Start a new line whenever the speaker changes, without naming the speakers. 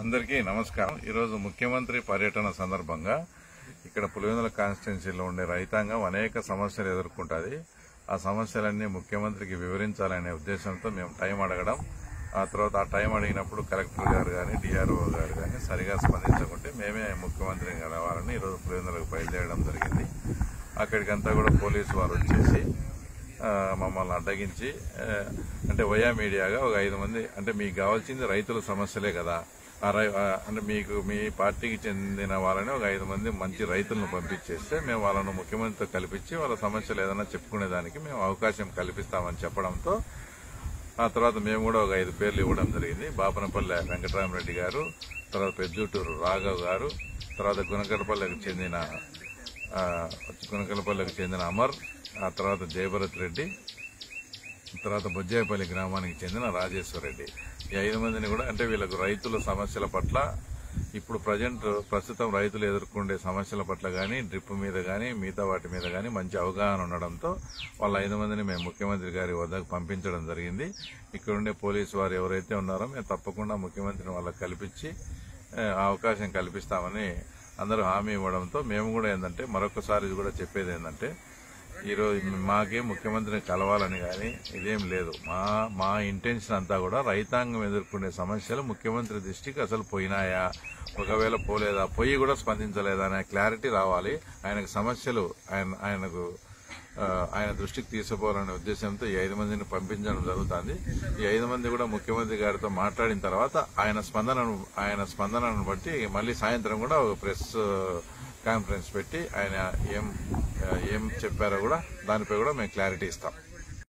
అందరికీ నమస్కారం. ఈరోజు ముఖ్యమంత్రి పర్యటన సందర్భంగా ఇక్కడ పులివెందుల కాన్స్టిట్యున్సీలో ఉండే రైతాంగం అనేక సమస్యలు ఎదుర్కొంటుంది. ఆ సమస్యలన్నీ ముఖ్యమంత్రికి వివరించాలనే ఉద్దేశంతో మేము టైం అడగడం ఆ తర్వాత ఆ టైం అడిగినప్పుడు కలెక్టర్ గారు కానీ డిఆర్ఓ గారు కానీ సరిగా స్పందించకుంటే మేమే ముఖ్యమంత్రిని కలవాలని ఈరోజు పులివెందులకు బయలుదేరడం జరిగింది. అక్కడికంతా కూడా పోలీసు వారు వచ్చేసి మమ్మల్ని అడ్డగించి అంటే వయా మీడియాగా ఒక ఐదు మంది అంటే మీకు కావాల్సింది రైతుల సమస్యలే కదా. ఆ అంటే మీకు మీ పార్టీకి చెందిన వాళ్ళని ఒక ఐదు మంది మంచి రైతులను పంపించేస్తే మేము వాళ్ళను ముఖ్యమంత్రితో కల్పించి వాళ్ళ సమస్యలు ఏదైనా చెప్పుకునేదానికి మేము అవకాశం కల్పిస్తామని చెప్పడంతో ఆ తర్వాత మేము కూడా ఒక ఐదు పేర్లు ఇవ్వడం జరిగింది. బాపనపల్లె వెంకటరామరెడ్డి గారు తర్వాత పెద్దూటూరు రాఘవ్ గారు తర్వాత గుణకరపల్లెకు చెందిన ఆ, గుణకరపల్లెకు చెందిన అమర్ ఆ తర్వాత జయభరత్ రెడ్డి తర్వాత బొజ్జాయపల్లి గ్రామానికి చెందిన రాజేశ్వర రెడ్డి. ఈ ఐదు మందిని కూడా అంటే వీళ్ళకు రైతుల సమస్యల పట్ల ఇప్పుడు ప్రజెంట్ ప్రస్తుతం రైతులు ఎదుర్కొండే సమస్యల పట్ల కానీ డ్రిప్ మీద కానీ మిగతా వాటి మీద కానీ మంచి అవగాహన ఉండడంతో వాళ్ళ ఐదు మందిని మేము ముఖ్యమంత్రి గారి వద్దకు పంపించడం జరిగింది. ఇక్కడ ఉండే పోలీసు వారు ఎవరైతే ఉన్నారో మేము తప్పకుండా ముఖ్యమంత్రిని వాళ్ళకి కల్పించి అవకాశం కల్పిస్తామని అందరూ హామీ ఇవ్వడంతో మేము కూడా ఏంటంటే మరొకసారి కూడా చెప్పేది ఏంటంటే ఈరోజు మాకే ముఖ్యమంత్రిని కలవాలని కానీ ఇదేం లేదు. మా మా ఇంటెన్షన్ అంతా కూడా రైతాంగం ఎదుర్కొనే సమస్యలు ముఖ్యమంత్రి దృష్టికి అసలు పోయినాయా? ఒకవేళ పోలేదా? పోయి కూడా స్పందించలేదా? అనే క్లారిటీ రావాలి. ఆయనకు సమస్యలు ఆయన ఆయనకు ఆయన దృష్టికి తీసుకుపోవాలనే ఉద్దేశంతో ఈ ఐదు మందిని పంపించడం జరుగుతుంది. ఈ ఐదు మంది కూడా ముఖ్యమంత్రి గారితో మాట్లాడిన తర్వాత ఆయన స్పందనను ఆయన స్పందనను బట్టి మళ్ళీ సాయంత్రం కూడా ఒక ప్రెస్ కాన్ఫరెన్స్ పెట్టి ఆయన ఏం చెప్పారో కూడా దానిపై కూడా మేము క్లారిటీ ఇస్తాం.